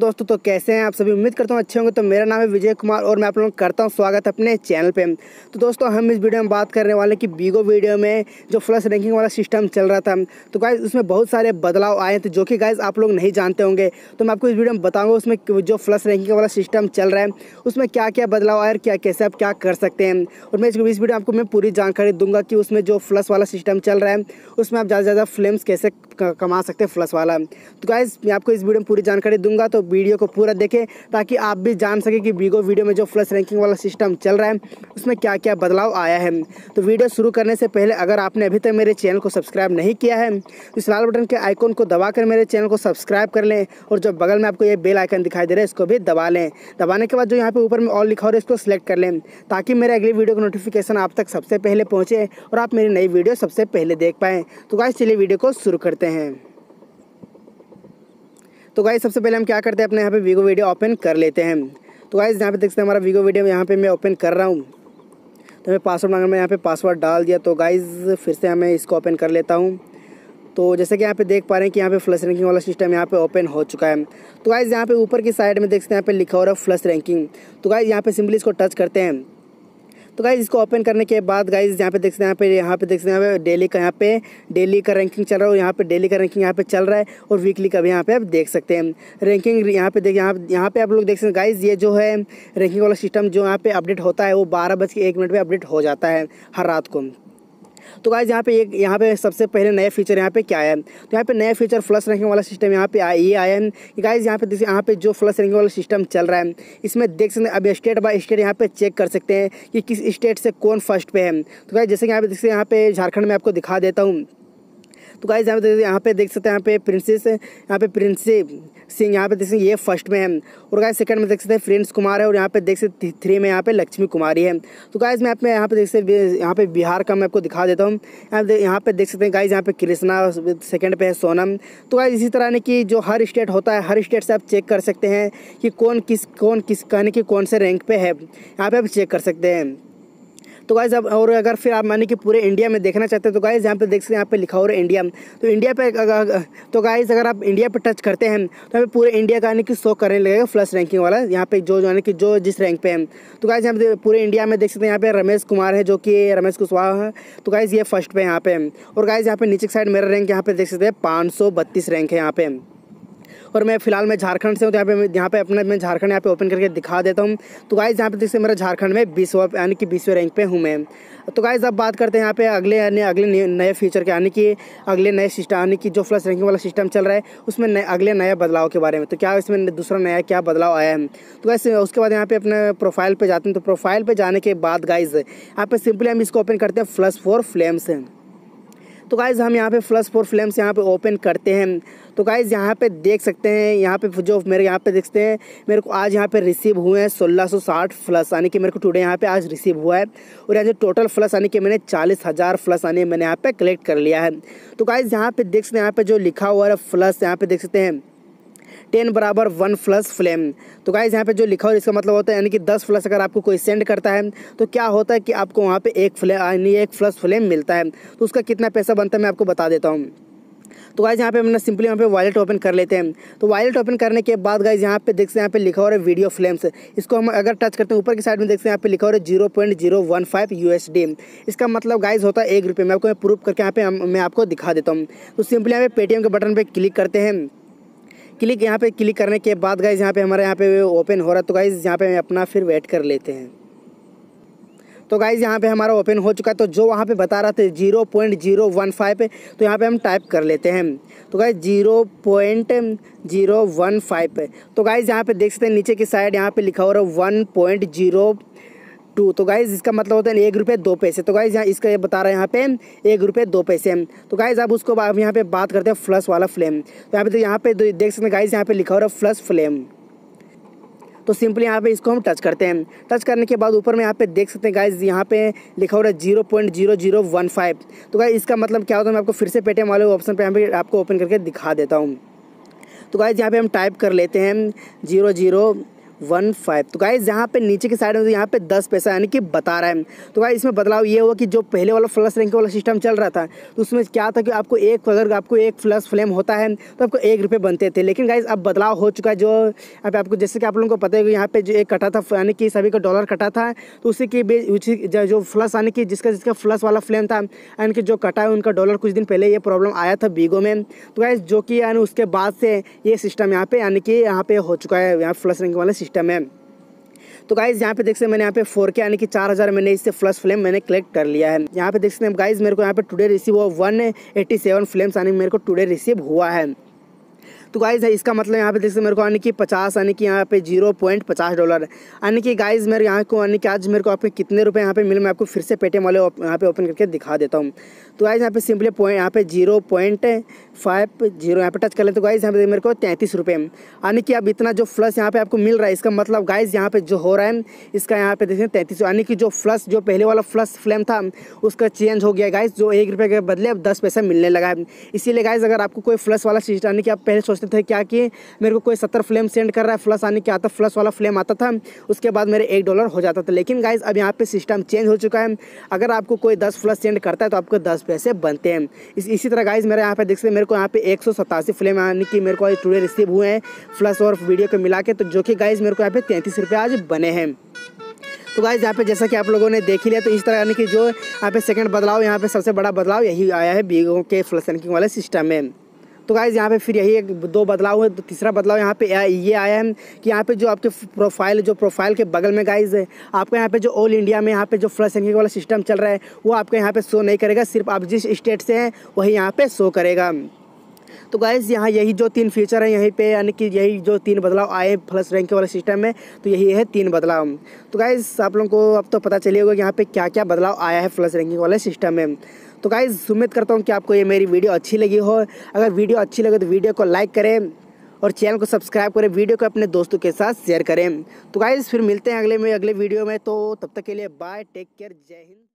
दोस्तों तो कैसे हैं आप सभी? उम्मीद करता हूँ अच्छे होंगे। तो मेरा नाम है विजय कुमार और मैं आप लोगों करता हूँ स्वागत अपने चैनल पे। तो दोस्तों, हम इस वीडियो में बात करने वाले कि बीगो वीडियो में जो फ्लस रैंकिंग वाला सिस्टम चल रहा था तो गाइज़ उसमें बहुत सारे बदलाव आए थे जो कि गाइज़ आप लोग नहीं जानते होंगे। तो मैं आपको इस वीडियो में बताऊँगा उसमें जो फ्लस रैंकिंग वाला सिस्टम चल रहा है, उसमें क्या क्या बदलाव आए और क्या कैसे आप क्या कर सकते हैं। और मैं इस वीडियो में आपको मैं पूरी जानकारी दूँगा कि उसमें जो फ्लस वाला सिस्टम चल रहा है, उसमें आप ज़्यादा से ज़्यादा फ्लेम्स कैसे कमा सकते हैं फ्लस वाला। तो गाइज़ मैं आपको इस वीडियो में पूरी जानकारी दूँगा तो वीडियो को पूरा देखें, ताकि आप भी जान सकें कि वीगो वीडियो में जो फ्लस रैंकिंग वाला सिस्टम चल रहा है, उसमें क्या क्या बदलाव आया है। तो वीडियो शुरू करने से पहले, अगर आपने अभी तक मेरे चैनल को सब्सक्राइब नहीं किया है तो इस लाल बटन के आइकॉन को दबाकर मेरे चैनल को सब्सक्राइब कर लें, और जो बगल में आपको ये बेल आइकन दिखाई दे रहा है, इसको भी दबा लें। दबाने के बाद जो यहाँ पे ऊपर में ऑल लिखा हो रहा है, इसको सिलेक्ट कर लें, ताकि मेरे अगली वीडियो का नोटिफिकेशन आप तक सबसे पहले पहुँचे, और आप मेरी नई वीडियो सबसे पहले देख पाएँ। तो गाइस चलिए वीडियो को शुरू करते हैं। तो गाइज़ सबसे पहले हम क्या करते हैं? अपने यहाँ पे वीगो वीडियो ओपन कर लेते हैं। तो गाइज़ यहाँ पे देख सकते हैं हमारा वीगो वीडियो यहाँ पे मैं ओपन कर रहा हूँ। तो मैं पासवर्ड मांगा मैं यहाँ पे पासवर्ड डाल दिया। तो गाइज़ फिर से हमें इसको ओपन कर लेता हूँ। तो जैसे कि यहाँ पे देख पा रहे हैं कि यहाँ पे फ्लश रैंकिंग वाला सिस्टम यहाँ पे ओपन हो चुका है। तो गाइज़ यहाँ पे ऊपर की साइड में देख सकते हैं यहाँ पे लिखा हो रहा है फ्लश रैंकिंग तो गाइज़ यहाँ पे सिंपली इसको टच करते हैं। तो गाइज़ इसको ओपन करने के बाद गाइज़ यहाँ पे देख सकते हैं, यहाँ पे यहाँ पे देख सकते हैं डेली का यहाँ पे डेली का रैंकिंग चल रहा है यहाँ पे डेली का रैंकिंग यहाँ पे चल रहा है और वीकली का भी यहाँ पे आप देख सकते हैं। रैंकिंग यहाँ पे देख, यहाँ यहाँ पे आप लोग देख सकते हैं गाइज़ ये जो है रैंकिंग वाला सिस्टम जो यहाँ पे अपडेट होता है, वो बारह बज के एक मिनट पर अपडेट हो जाता है हर रात को। तो गाइज़ यहाँ पे एक यहाँ पे सबसे पहले नए फीचर यहाँ पे क्या है तो यहाँ पे नया फीचर फ्लस रैंकिंग वाला सिस्टम यहाँ पे आया ये आया है कि गाइज़ यहाँ पे यहाँ पे जो फ्लस रैंकिंग वाला सिस्टम चल रहा है इसमें देख सकते हैं अब स्टेट बाय स्टेट यहाँ पे चेक कर सकते हैं कि किस स्टेट से कौन फ़र्स्ट पे है तो गाइज़ जैसे कि यहाँ पे देख यहाँ पे झारखंड में आपको दिखा देता हूँ तो गाइज़ यहाँ पे यहाँ पे देख सकते हैं यहाँ पे प्रिंसेस यहाँ पे प्रिंसी सिंह यहाँ पे देख सकते ये फ़र्स्ट में है। और गाय सेकंड में देख सकते हैं, फ्रेंड्स कुमार है और यहाँ पे देख सकते थ्री में यहाँ पे लक्ष्मी कुमारी है। तो गाइज़ मैं अपने यहाँ पे देख सकते यहाँ पे बिहार का मैं आपको दिखा देता हूँ। यहाँ पे देख सकते हैं गाइज़ यहाँ पे कृष्णा सेकंड पे है, सोनम। तो गाइज़ इसी तरह ने कि जो हर स्टेट होता है, हर स्टेट से आप चेक कर सकते हैं कि कौन किस कौन किस कहने की कौन से रैंक पे है। यहाँ पे आप चेक कर सकते हैं। तो गाइज़ अब और अगर फिर आप माने कि पूरे इंडिया में देखना चाहते हैं तो गाइज़ यहाँ पे देख सकते हैं, यहाँ पे लिखा हो रहा है इंडिया तो इंडिया पे तो गाइज़ अगर आप इंडिया पे टच करते हैं तो हमें पूरे इंडिया का यानी कि शो करने लगेगा फ्लस रैंकिंग वाला। यहाँ पे जो यानी कि जो जिस रैंक पे है। तो गाइज़ यहाँ पे पूरे इंडिया में देख सकते हैं, यहाँ पे रमेश कुमार है, जो कि रमेश कुशवाहा है। तो गाइज़ ये फ़र्स्ट पे यहाँ पे। और गाइज़ यहाँ पे नीचे साइड मेरा रैंक यहाँ पे देख सकते हैं, पाँच सौ बत्तीस रैंक है यहाँ पे। और मैं फ़िलहाल मैं झारखंड से हूँ तो यहाँ पे यहाँ पे अपना मैं झारखंड यहाँ पे ओपन करके दिखा देता हूँ। तो गाइज़ यहाँ पे देखते मेरा झारखंड में बीसवा, यानी कि बीसवें रैंक पे हूँ मैं। तो गाइज़ अब बात करते हैं यहाँ पे अगले, यानी अगले नए फीचर के, यानी कि अगले नए सिस्टम यानी कि जो फ्लस रैंकिंग वाला सिस्टम चल रहा है, उसमें अगले नए बदलाव के बारे में। तो क्या इसमें दूसरा नया क्या बदलाव आया है? तो वैसे उसके बाद यहाँ पे अपने प्रोफ़ाइल पर जाते हैं। तो प्रोफ़ाइल पर जाने के बाद गाइज़ यहाँ पे सिंपली हम इसको ओपन करते हैं फ्लस फोर फ्लेम्स तो गाइज़ हम यहाँ पे फ्लस फोर फ्लेम्स यहाँ पे ओपन करते हैं तो गाइज़ यहाँ पे देख सकते हैं यहाँ पे जो मेरे यहाँ पे देखते हैं मेरे को आज यहाँ पे रिसीव हुए हैं सोलह सौ साठ फ्लस यानी कि मेरे को टुडे यहाँ पे आज रिसीव हुआ है और यहाँ जो टोटल फ्लस यानी कि मैंने चालीस हज़ार फ्लस यानी मैंने यहाँ पे कलेक्ट कर लिया है तो गाइज़ यहाँ पे देख सकते हैं यहाँ पे जो लिखा हुआ है फ्लस यहाँ पे देख सकते हैं टेन बराबर वन प्लस फ्लेम। तो गाइज़ यहाँ पे जो लिखा हो इसका मतलब होता है, यानी कि दस प्लस अगर आपको कोई सेंड करता है तो क्या होता है कि आपको वहाँ पे एक फ्लेम यानी एक फ्लस फ्लेम मिलता है। तो उसका कितना पैसा बनता है, मैं आपको बता देता हूँ। तो गाइज़ यहाँ पे हमने सिंपली यहाँ पे वॉलेट ओपन कर लेते हैं। तो वॉलेट ओपन करने के बाद गाइज़ यहाँ पे देखते हैं, यहाँ पे लिखा हो रहा है वीडियो फ्लेम्स इसको हम अगर टच करते हैं, ऊपर की साइड में देखते हैं, यहाँ पे लिखा हो रहा है zero point zero one five U S D इसका मतलब गाइज़ होता है एक रुपये मैं आपको प्रूफ करके यहाँ पे मैं आपको दिखा देता हूँ। तो सिंपली यहाँ पे पेटीएम के बटन पर क्लिक करते हैं। क्लिक यहाँ पे क्लिक करने के बाद गाइज़ यहाँ पे हमारे यहाँ पे ओपन हो रहा है। तो गाइज़ यहाँ पे अपना फिर वेट कर लेते हैं। तो गाइज़ यहाँ पे हमारा ओपन हो चुका है। तो जो वहाँ पे बता रहा था zero point zero one five तो यहाँ पे हम टाइप कर लेते हैं। तो guys zero point zero one five तो गाइज़ यहाँ पे देख सकते हैं, नीचे की साइड यहाँ पे लिखा हो रहा है वन पॉइंट ज़ीरो टू तो गाइज़ इसका मतलब होता है एक रुपये दो पैसे तो गाइज़ यहाँ इसका ये बता रहा है यहाँ पे एक रुपये दो पैसे तो गाइज़ अब उसको अब यहाँ पे बात करते हैं फ्लस वाला फ्लेम तो यहाँ पे तो यहाँ पे देख सकते हैं गाइज़ यहाँ पे लिखा हो रहा है फ्लस फ्लेम तो सिंपली यहाँ पे इसको हम टच करते हैं टच करने के बाद ऊपर में यहाँ पे देख सकते हैं गाइज़ यहाँ पे लिखा हो रहा है zero point zero zero one five तो गाइज़ इसका मतलब क्या होता है मैं आपको फिर से पेटीएम वाले ऑप्शन पे यहाँ पे आपको ओपन करके दिखा देता हूँ तो गाइज़ यहाँ पे हम टाइप कर लेते हैं ज़ीरो ज़ीरो वन फाइव तो गाइज़ यहाँ पे नीचे की साइड में तो यहाँ पे दस पैसा यानी कि बता रहा है। तो गाइज़ इसमें बदलाव ये हुआ कि जो पहले वाला फ्लस रैंक वाला सिस्टम चल रहा था तो उसमें क्या था कि आपको एक अगर आपको एक फ्लस फ्लेम होता है तो आपको एक रुपये बनते थे। लेकिन गाइज़ अब बदलाव हो चुका है जो पे आपको जैसे कि आप लोगों को पता है कि यहाँ पे जो एक कटा था, यानी कि सभी का डॉलर कटा था तो उसी की जो फ्लस यानी कि जिसका जिसका फ्लस वाला फ्लेम था, यानी कि जो कटा है, उनका डॉलर कुछ दिन पहले ये प्रॉब्लम आया था बीगो में। तो गाइज़ जो कि यानी उसके बाद से ये सिस्टम यहाँ पे यानी कि यहाँ पे हो चुका है, यहाँ फ्लस रैंक वाला सिस्टम है तो गाइज़ यहाँ पे देख सकते हैं मैंने यहाँ पे फोर के यानी कि चार हज़ार मैंने इससे फ्लस फ्लेम मैंने कलेक्ट कर लिया है। यहाँ पे देख सकते हैं गाइज़ मेरे को यहाँ पे टुडे रिसीव हुआ वन एट्टी सेवन फ्लेम्स यानी मेरे को टुडे रिसीव हुआ है। तो गाइज़ है इसका मतलब यहाँ पे देख सकते मेरे को यानी कि पचास यानी कि यहाँ पे ज़ीरो पॉइंट पचास डॉलर यानी कि गाइज़ मेरे यहाँ को यानी कि आज मेरे को आपके कितने रुपए यहाँ पे मिले मैं आपको फिर से पेटीएम वाले यहाँ पे ओपन करके दिखा देता हूँ तो गाइज़ यहाँ पे सिंपली पॉइंट यहाँ पे ज़ीरो पॉइंट फाइव ज़ीरो यहाँ पे टच कर ले तो गाइज़ यहाँ पे मेरे को तैंतीस रुपये यानी कि अब इतना जो फ्लस यहाँ पे आपको मिल रहा है इसका मतलब गाइज़ यहाँ पे जो हो रहा है इसका यहाँ पे देखिए तैंतीस यानी कि जो फ्लस जो पहले वाला फ्लस फ्लेम था उसका चेंज हो गया गाइज़ जो एक रुपये के बदले अब दस पैसा मिलने लगा है इसीलिए गाइज़ अगर आपको कोई फ्लस वाला सिस्टम यानी कि आप पहले सोचते थे क्या कि मेरे को कोई सत्तर फ्लेम सेंड कर रहा है फ्लस आने के आता फ्लस वाला फ्लेम आता था, उसके बाद मेरे एक डॉलर हो जाता था। लेकिन गाइज़ अब यहाँ पे सिस्टम चेंज हो चुका है। अगर आपको कोई दस फ्लस सेंड करता है तो आपको दस पैसे बनते हैं। इस, इसी तरह गाइज़ मेरे यहाँ पे देख सकते मेरे को यहाँ पे एक सौ सतासी फ्लेम आने की मेरे को टूडे रिसीव हुए हैं फ्लस और वीडियो को मिला के। तो जो कि गाइज़ मेरे को यहाँ पे तैंतीस रुपये आज बने हैं। तो गाइज़ यहाँ पे जैसा कि आप लोगों ने देख ही लिया तो इस तरह यानी कि जो यहाँ पे सेकंड बदलाव, यहाँ पे सबसे बड़ा बदलाव यही आया है बीगो के फ्लस रैंकिंग वाले सिस्टम में। तो गाइज़ यहाँ पे फिर यही एक दो बदलाव हुए तो तीसरा बदलाव यहाँ पे ये आया है कि यहाँ पे जो आपके प्रोफ़ाइल जो प्रोफ़ाइल के बगल में गाइज़ है आपको यहाँ पे जो ऑल इंडिया में यहाँ पे जो फ्लश रैंकिंग वाला सिस्टम चल रहा है, वो आपको यहाँ पे शो नहीं करेगा, सिर्फ़ आप जिस स्टेट से हैं, वही यहाँ पे शो करेगा। तो गाइज़ यहाँ यही जो तीन फीचर हैं, यहीं पे यानी कि यही जो तीन बदलाव आए फ्लस रैंक वाले सिस्टम में तो यही है तीन बदलाव। तो गाइज़ आप लोगों को अब तो पता चलिए होगा कि यहाँ पे क्या क्या बदलाव आया है फ्लस रैंकिंग वाले सिस्टम में। तो गाइज़ उम्मीद करता हूँ कि आपको ये मेरी वीडियो अच्छी लगी हो। अगर वीडियो अच्छी लगे तो वीडियो को लाइक करें और चैनल को सब्सक्राइब करें वीडियो को अपने दोस्तों के साथ शेयर करें। तो गाइज़ फिर मिलते हैं अगले में, अगले वीडियो में। तो तब तक के लिए बाय टेक केयर जय हिंद।